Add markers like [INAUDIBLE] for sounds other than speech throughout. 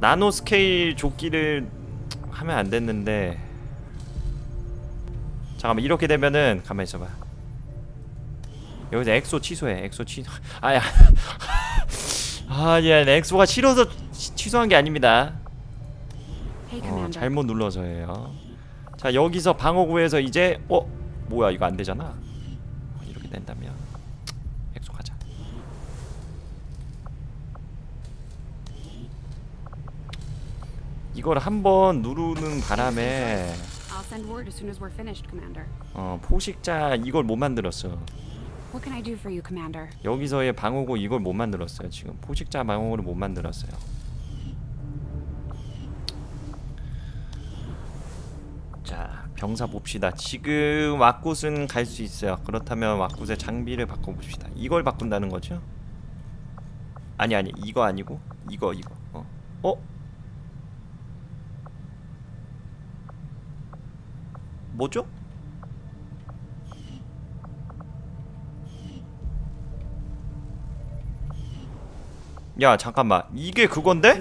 나노 스케일 조끼를 하면 안 됐는데. 잠깐만 이렇게 되면은 가만히 있어봐. 여기서 엑소 취소해 엑소 취소 [LAUGHS] 아야 [LAUGHS] 아야. 엑소가 싫어서 취- 취소한 게 아닙니다. 어. 잘못 눌러서예요. 자 여기서 방어구에서 이제 어? 뭐야 이거 안 되잖아. 이렇게 된다면 엑소 가자 이걸 한번 누르는 바람에. 어, 포식자 이걸 못 만들었어 What can I do for you, Commander? 여기서의 방어구 이걸 못 만들었어요 지금 포식자 방어구를 못 만들었어요 자 병사 봅시다 지금 왁굿은 갈 수 있어요 그렇다면 왁굿의 장비를 바꿔 봅시다 이걸 바꾼다는 거죠? 아니 아니 이거 아니고 이거 이거 어? 어? 뭐죠? 야 잠깐만 이게 그건데?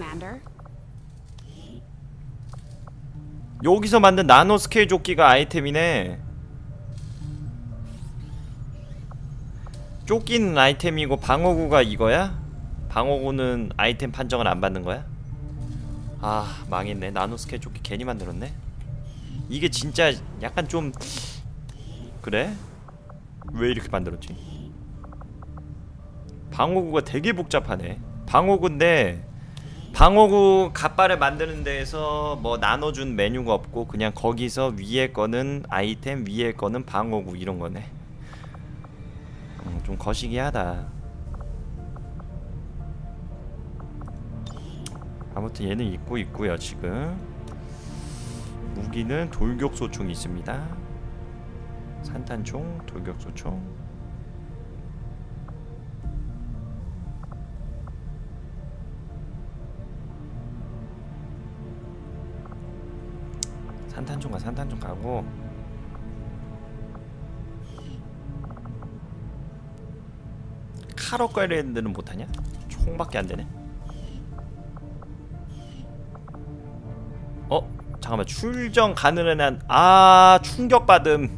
여기서 만든 나노 스케일 조끼가 아이템이네 조끼는 아이템이고 방어구가 이거야? 방어구는 아이템 판정을 안 받는 거야? 아 망했네 나노 스케일 조끼 괜히 만들었네 이게 진짜 약간 좀 그래? 왜 이렇게 만들었지? 방어구가 되게 복잡하네 방어구인데 방어구 갑바를 만드는 데에서 뭐 나눠준 메뉴가 없고 그냥 거기서 위에 거는 아이템 위에 거는 방어구 이런 거네 음, 좀 거시기하다 아무튼 얘는 입고 있고요 지금 무기는 돌격소총이 있습니다 산탄총 돌격소총 산탄총과 산탄총 가고 칼업 관련들은 못하냐? 총밖에 안 되네. 잠깐만 출정 가능한 아 충격 받음.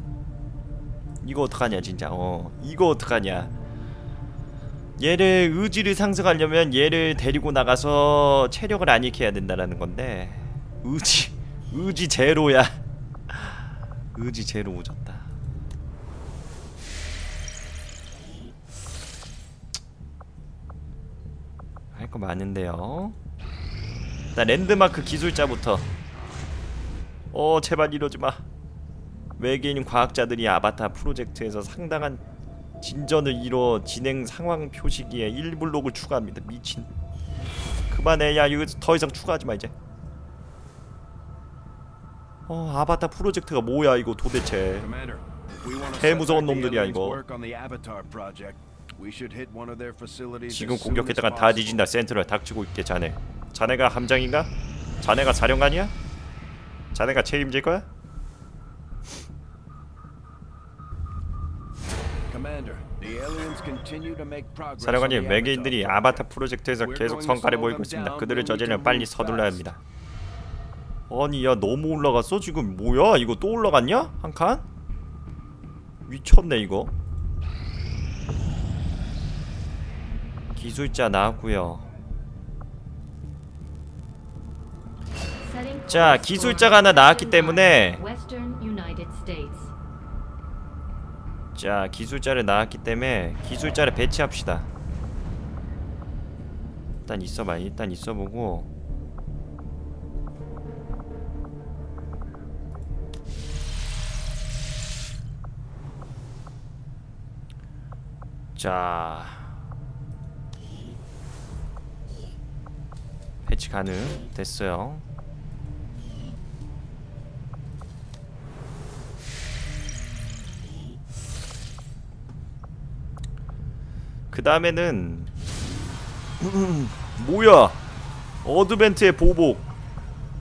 이거 어떡하냐 진짜. 어 이거 어떡하냐. 얘를 의지를 상승하려면 얘를 데리고 나가서 체력을 안 해야 된다라는 건데 의지 의지 제로야. 의지 제로 오졌다. 할 거 많은데요. 일단 랜드마크 기술자부터. 어 제발 이러지 마. 외계인 과학자들이 아바타 프로젝트에서 상당한 진전을 이뤄 진행 상황 표시기에 1블록을 추가합니다. 미친. 그만해. 야 이거 더 이상 추가하지 마 이제. 어 아바타 프로젝트가 뭐야 이거 도대체. 개 무서운 놈들이야, 이거. 지금 공격했다간 다. 뒤진다 센트럴 닥치고 있게 자네 자네가 함장인가? 자네가 사령관이야? 자네가 책임질 거야? 사령관님 외계인들이 아바타 프로젝트에서 계속 성과를 보이고 있습니다 그들을 저지르면 빨리 서둘러야 합니다 아니 야 너무 올라갔어? 지금 뭐야 이거 또 올라갔냐? 한 칸? 미쳤네 이거 기술자 나왔고요 자, 기술자가 하나 나왔기 때문에 자 기술자를 나왔기 때문에 기술자를 배치합시다. 일단 있어봐 일단 있어보고. 자 배치 가능 됐어요 그 다음에는 [CLEARS THROAT] 뭐야? 어드벤트의 보복.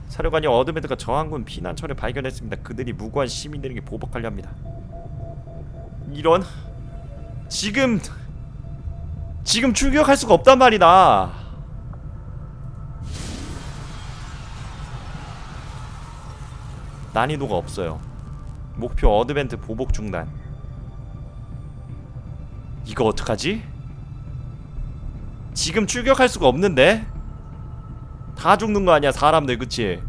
사령관이 어드벤트가 저항군 피난처를 발견했습니다. 그들이 무고한 시민들에게 보복하려 합니다. 이런 지금 지금 출격할 수가 없단 말이다. 난이도가 없어요. 목표 어드벤트 보복 중단. 이거 어떡하지? 지금 출격할 수가 없는데? 다 죽는 거 아니야 사람들 그치?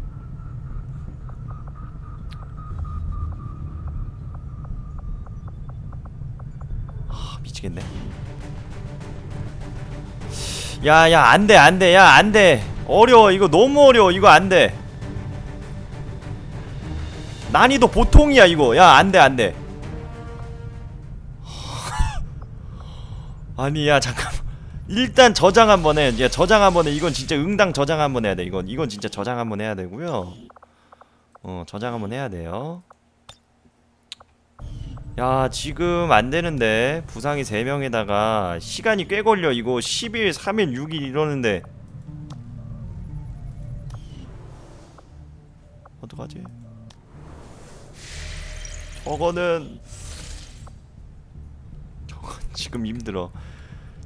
아 미치겠네. 야야 안돼 안돼 야 안돼. 어려워 이거 너무 어려워 이거 안돼. 난이도 보통이야 이거. 야 안돼 안돼. [LAUGHS] 아니 야 잠깐만 일단 저장 한번 해. 야 저장 한번 해. 이건 진짜 응당 저장 한번 해야 돼. 이건 이건 진짜 저장 한번 해야 되고요. 어 저장 한번 해야 돼요. 야 지금 안 되는데 부상이 3명에다가 시간이 꽤 걸려 이거 10일 3일 6일 이러는데 어떡하지? 저거는 저건 지금 힘들어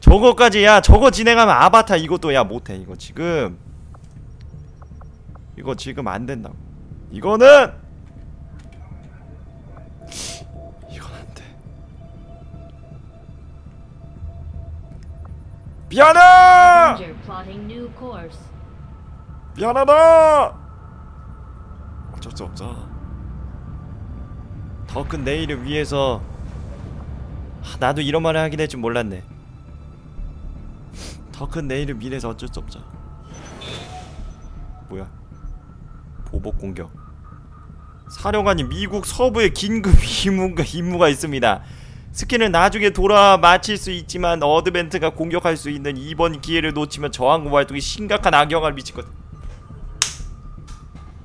저거까지 야 저거 진행하면 아바타 이것도 야 못해 이거 지금. 이거 지금 안 된다고. 이거는! 이건 안돼. 미안해. 미안하다! 어쩔 수 없어 더큰 내일을 위해서 하, 나도 이런 말을 하긴 할줄 몰랐네 더 큰 내일을 위해서 어쩔 수 없죠. 뭐야? 보복 공격. 사령관이 미국 서부에 긴급 임무가, 임무가 있습니다. 스캔을 나중에 돌아 마칠 수 있지만 어드벤트가 공격할 수 있는 이번 기회를 놓치면 저항군 활동이 심각한 악영향을 것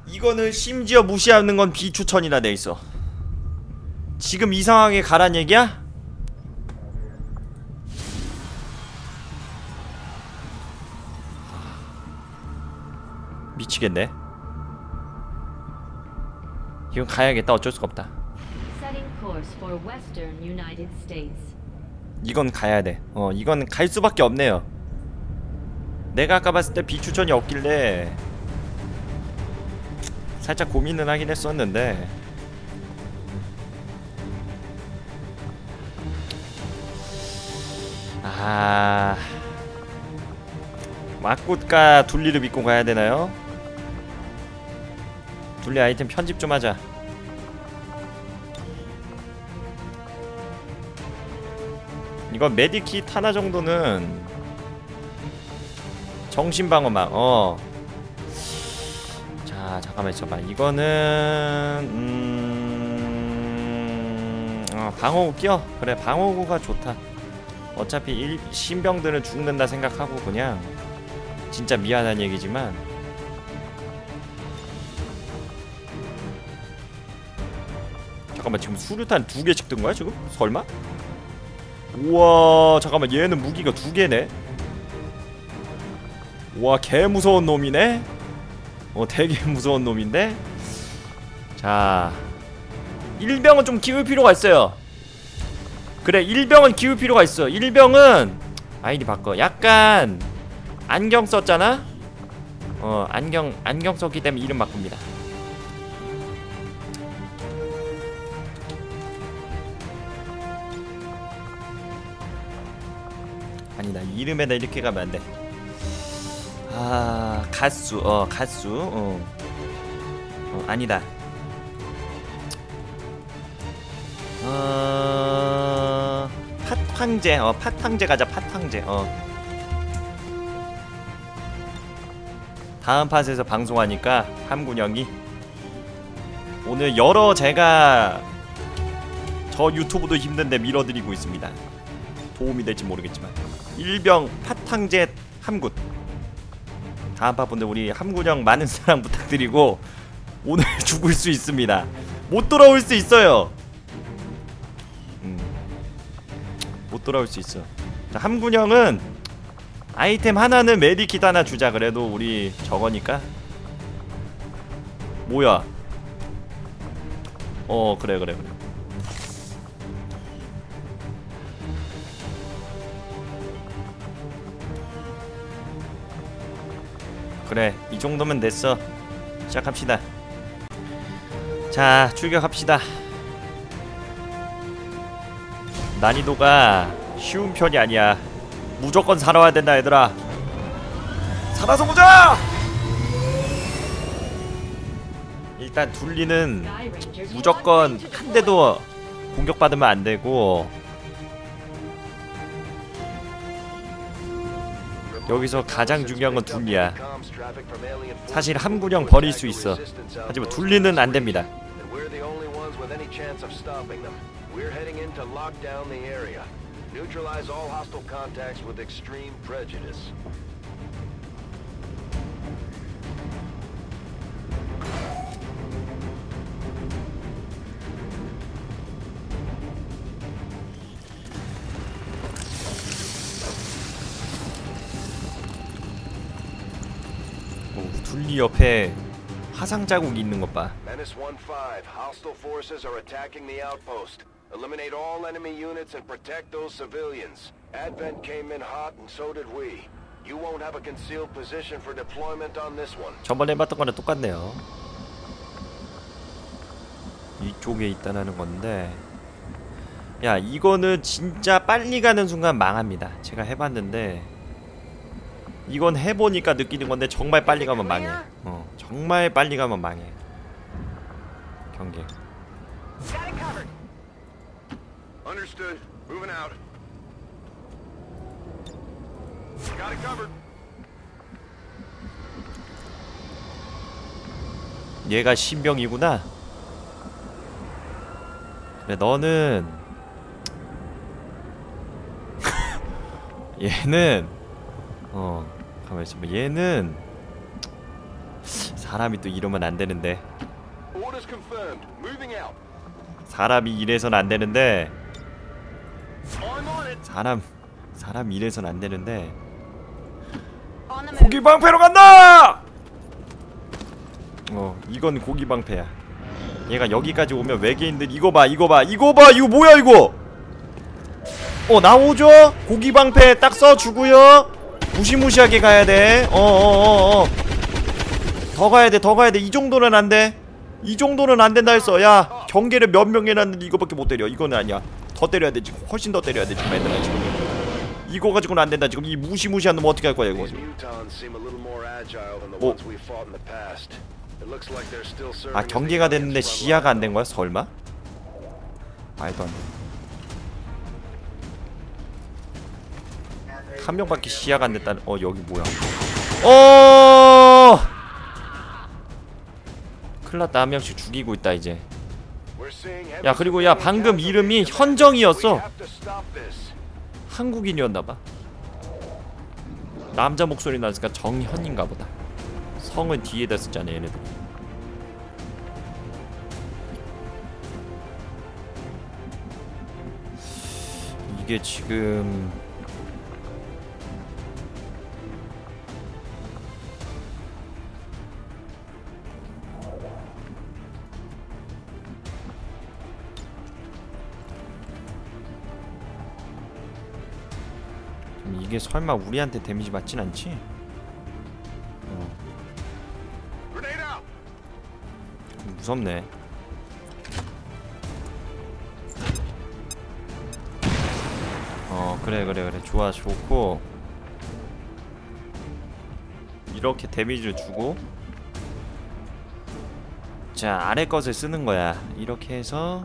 이거는 심지어 무시하는 건 비추천이라 돼 있어. 지금 이 상황에 가란 얘기야? 미치겠네 이건 가야겠다 어쩔 수가 없다. 이건 가야 돼. 어, 이건 갈 수밖에 없네요. 내가 아까 봤을 때 비추천이 없길래 살짝 고민은 하긴 했었는데 아 막굿과 둘리를 믿고 가야 되나요? 둘리 아이템 편집 좀 하자. 이건 메디킷 하나 정도는 정신방어막 어. 자 잠깐만 있어봐 이거는 음... 어, 방어구 껴 그래 방어구가 좋다 어차피 일... 신병들은 죽는다 생각하고 그냥 진짜 미안한 얘기지만 잠깐만 지금 수류탄 두 개씩 든 거야 지금? 설마? 우와 잠깐만 얘는 무기가 두 개네. 우와 개 무서운 놈이네. 어 되게 [LAUGHS] 무서운 놈인데? 자 일병은 좀 키울 필요가 있어요. 그래 일병은 키울 필요가 있어. 일병은 아이디 바꿔. 약간 안경 썼잖아? 어 안경 안경 썼기 때문에 이름 바꿉니다 아니다. 이름에다 이렇게 가면 안돼. 아 가수. 어 가수. 어, 어 아니다. 어 팥황제. 어 팥황제 가자 팥황제. 어. 다음 팟에서 방송하니까 함군영이 오늘 여러 제가 저 유튜브도 힘든데 밀어드리고 있습니다. 도움이 될지 모르겠지만 일병 팥탕제 함군 다음 파분들 우리 함군형 많은 사랑 [LAUGHS] 부탁드리고 오늘 [LAUGHS] 죽을 수 있습니다. 못 돌아올 수 있어요. 음. 못 돌아올 수 있어. 자 함군형은 아이템 하나는 메디킷 하나 주자 그래도 우리 저거니까. 뭐야? 어 그래 그래 그래 그래 이 정도면 됐어. 시작합시다. 자 출격합시다. 난이도가 쉬운 편이 아니야. 무조건 살아야 된다 얘들아. 살아서 보자! 일단 둘리는 무조건 한. 대도 공격받으면 안 되고 여기서 가장 중요한 건 둘리야 사실 함구령 버릴 수 있어 하지만 둘리는 안 됩니다. 오, 둘리 옆에 화상 자국이 있는 것 봐 Menace 1-5, hostile forces are attacking the outpost. Eliminate all enemy units and protect those civilians. Advent came in hot and so did we. You won't have a concealed position for deployment on this one. 저번에 해봤던 거랑 똑같네요 이쪽에 있다는 건데 야 이거는 진짜 빨리 가는 순간 망합니다 제가 해봤는데 이건 해보니까 느끼는 건데 정말 빨리 가면 망해 어 정말 빨리 가면 망해 경계 Understood. Moving out. Got it covered. 얘가 신병이구나 그래 너는 [LAUGHS] 얘는 어 가만히 있어봐 얘는 사람이 또 이러면 안 되는데. 사람이 이래선 안 되는데. 사람 사람 이래선 안 되는데. 고기 방패로 간다! 어 이건 고기 방패야. 얘가 여기까지 오면 외계인들 이거 봐 이거 봐 이거 봐! 이거 뭐야 이거? 어 나오죠? 고기 방패 딱 써주고요 무시무시하게 가야 돼 어어어어. 더 가야 돼 더 가야 돼. 이 정도는 안 돼 이 정도는 안 된다 했어. 야 경계를 몇명 해놨는데 이거밖에 못 때려. 이거는 아니야. 더 때려야 돼 지금. 훨씬 더 때려야 돼 지금 애들아 지금. 이거 가지고는 안 된다 지금. 이 무시무시한 놈 어떻게 할 거야 이거? 어. serving 아 경계가 됐는데 시야가 안. 된 거야? 설마? 말도 안 돼. 한 명밖에 시야가 안 됐다는 어 여기 뭐야? 어! 큰일났다 한 명씩 죽이고 있다 이제. 야 그리고 야 방금 이름이 현정이었어. 한국인이었나봐. 남자 목소리 나니까 정현인가 보다. 성은 뒤에다 쓰잖아 얘네들. 이게 지금 그럼 이게 설마 우리한테 데미지 맞진 않지? 어, 무섭네. 어 그래 그래 그래 좋아 좋고 이렇게 데미지를 주고 자 아래 것을 쓰는 거야 이렇게 해서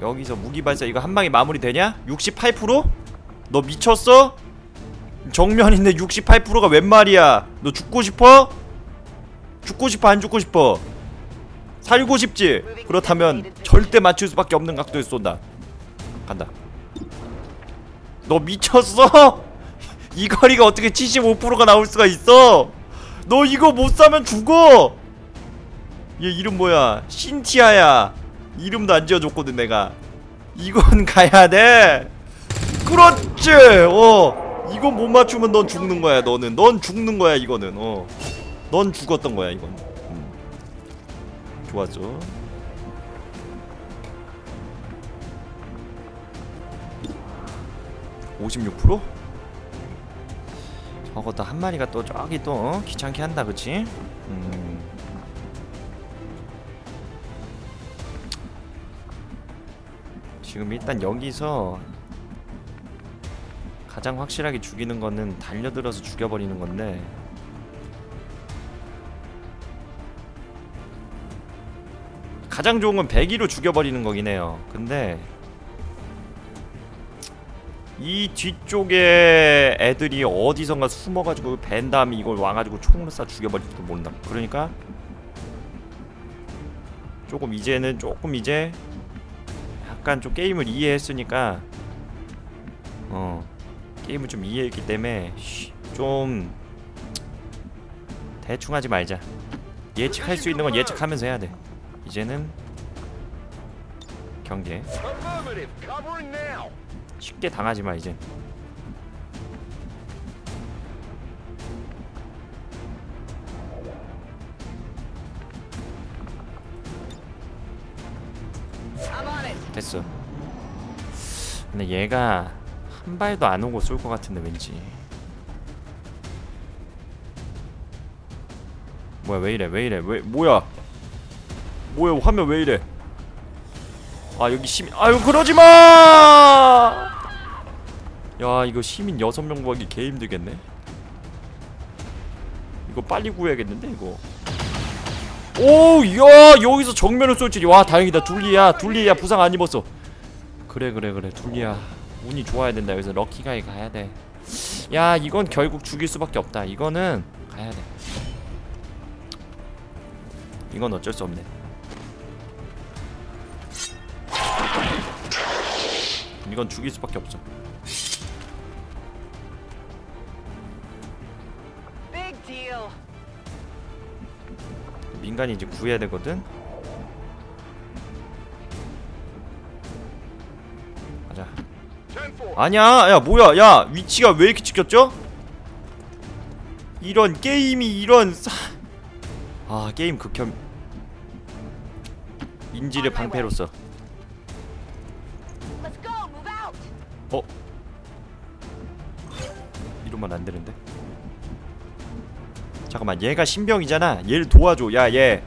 여기서 무기 발사 이거 한 방에 마무리 되냐? 68%? 너 미쳤어? 정면인데 68%가 웬 말이야 너 죽고 싶어? 죽고 싶어 안 죽고 싶어? 살고 싶지? 그렇다면 절대 맞출 수밖에 없는 각도에서 쏜다 간다 너 미쳤어? [LAUGHS] 이 거리가 어떻게 75%가 나올 수가 있어? 너 이거 못 사면 죽어 얘 이름 뭐야 신티아야 이름도 안 지어줬거든 내가 이건 가야 돼 그렇지 어 이건 못 맞추면 넌 죽는 거야 너는. 넌 죽는 거야 이거는. 어 넌 죽었던 거야 이건. 음. 좋았죠. (56%) 저것도 한 마리가 또 저기 또 어? 귀찮게 한다 그치? 음. 지금 일단 여기서 가장 확실하게 죽이는 거는 달려들어서 죽여버리는 건데. 가장 좋은 건 배기로 죽여버리는 거긴 해요. 근데 이 뒤쪽에 애들이 어디선가 숨어가지고 벤 다음에 이걸 와가지고 총으로 쏴 죽여버릴지도 모른다. 그러니까 조금 이제는 조금 이제 약간 좀 게임을 이해했으니까 어 게임을 좀 이해했기 때문에 쉬, 좀 대충 하지 말자 예측할 수 있는 건 예측하면서 해야 돼 이제는 경계. 쉽게 당하지 마 이제. 됐어 근데 얘가 한 발도 안 오고 쏠 것 같은데 왠지. 뭐야 왜 이래 왜 이래 왜 뭐야? 뭐야 화면 왜 이래? 아 여기 시민 아유 그러지마! 야 이거 시민 6명 구하기 개 힘들겠네? 이거 빨리 구해야겠는데 이거? 오야 여기서 정면을 쏠지 와 다행이다. 둘리야 둘리야 부상 안 입었어. 그래 그래 그래 둘리야 운이 좋아야 된다. 여기서 럭키가이 가야 돼야 이건 결국 죽일 수밖에 없다. 이거는 가야 돼. 이건 어쩔 수 없네. 이건 죽일 수밖에 없어. 민간이 이제 구해야 되거든. 아니야, 야 뭐야, 야 위치가 왜 이렇게 찍혔죠? 이런 게임이 이런 사... 아 게임 극혐. 인지의 방패로서. 어? 이러면 안 되는데? 잠깐만 얘가 신병이잖아. 얘를 도와줘. 야얘.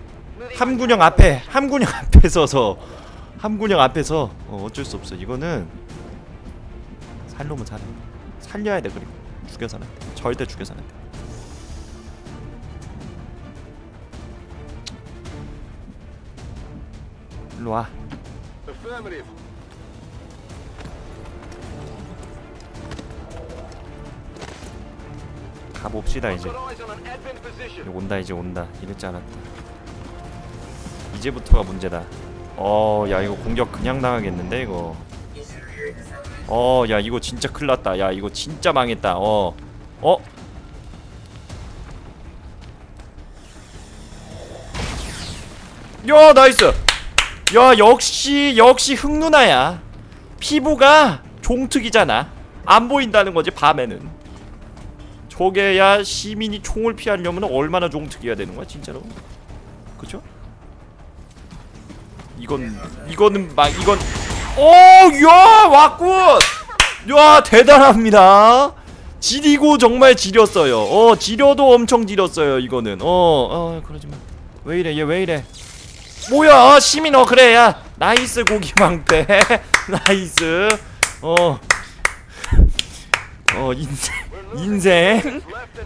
함군형 앞에 함군형 [LAUGHS] 앞에 서서. 함군형 앞에서. 어, 어쩔 수 없어. 이거는 살려면 살아 살려야 돼 그리고 죽여서는 안 돼. 절대 죽여서는 안 돼. 일로 와. 가봅시다 이제. 온다 이제 온다 이럴 줄 알았다 이제부터가 문제다 어 야 이거 공격 그냥 당하겠는데 이거 어 야 이거 진짜 큰일 났다. 야 이거 진짜 망했다. 어. 어? 야 nice. 야 역시 역시 흑누나야. 피부가 종특이잖아. 안 보인다는 거지 밤에는. 저게 야 시민이 총을 피하려면 얼마나 종특이어야 되는 거야 진짜로? 그죠? 이건 이거는 막 이건 오야 왔군 야 대단합니다. 지리고 정말 지렸어요. 어 지려도 엄청 지렸어요 이거는. 어어 그러지마. 왜 이래 얘 왜 이래? 뭐야 아, 시민 어 그래 야. 나이스 고기망패. [LAUGHS] 나이스. 어어 인생 인생. Left